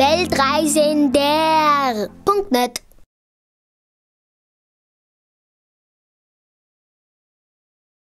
Weltreisender.net